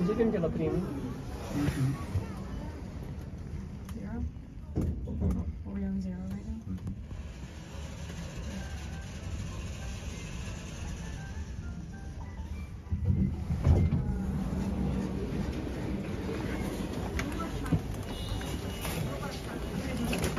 Is it going to look at him? Zero? Are we on zero right now?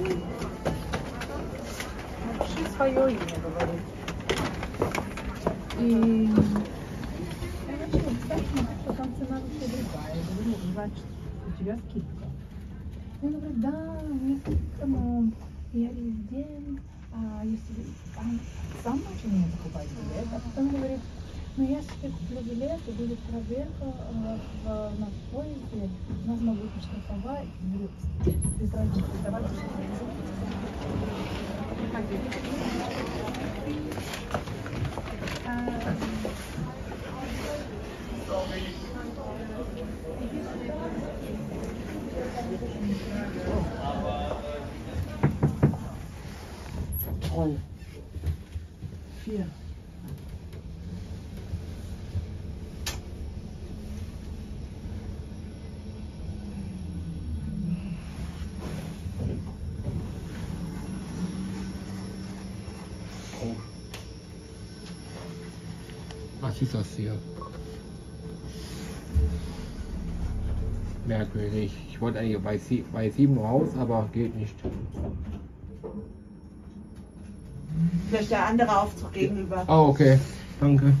Mm -hmm. свое имя другая. Я говорю, «Ну, значит, у тебя скидка. Я говорю, да, у меня скидка, но я везде, а если там сам начал мне покупать билет. а потом говорит, ну я себе куплю билет, и будет проверка а, в, на поезде, нужно будет штрафовать, и говорю, ты сразу давайте что-то Toll. Vier. Oh. Was ist das hier? merkwürdig. Ich wollte eigentlich bei, sie, 7 raus, aber geht nicht. Vielleicht der andere Aufzug gegenüber. Oh, okay. Danke.